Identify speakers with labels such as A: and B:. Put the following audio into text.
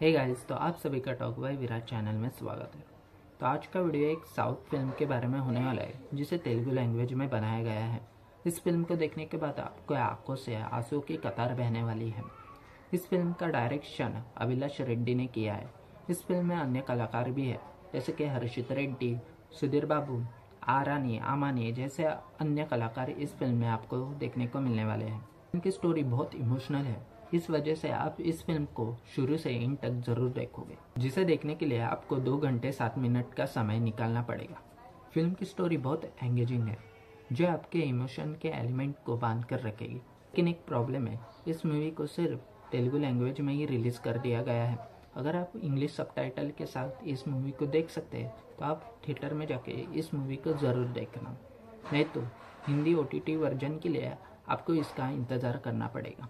A: हे hey guys तो आप सभी का टॉक बाय विराट चैनल में स्वागत है। तो आज का वीडियो एक साउथ फ़िल्म के बारे में होने वाला है, जिसे तेलुगु लैंग्वेज में बनाया गया है। इस फ़िल्म को देखने के बाद आपको आँखों से आँसू की कतार बहने वाली है। इस फ़िल्म का डायरेक्शन अभिलाष रेड्डी ने किया है। इस फ़िल्म में अन्य कलाकार भी है, जैसे कि हर्षित रेड्डी, सुधीर बाबू, आरानी, आमानी जैसे अन्य कलाकार इस फ़िल्म में आपको देखने को मिलने वाले हैं। इनकी स्टोरी बहुत इमोशनल है। इस वजह से आप इस फ़िल्म को शुरू से इन तक ज़रूर देखोगे, जिसे देखने के लिए आपको दो घंटे सात मिनट का समय निकालना पड़ेगा। फ़िल्म की स्टोरी बहुत एंगेजिंग है, जो आपके इमोशन के एलिमेंट को बाँध कर रखेगी। लेकिन एक प्रॉब्लम है, इस मूवी को सिर्फ़ तेलुगु लैंग्वेज में ही रिलीज़ कर दिया गया है। अगर आप इंग्लिश सबटाइटल के साथ इस मूवी को देख सकते हैं तो आप थिएटर में जाके इस मूवी को ज़रूर देखना। नहीं तो हिंदी ओटीटी वर्जन के लिए आपको इसका इंतज़ार करना पड़ेगा।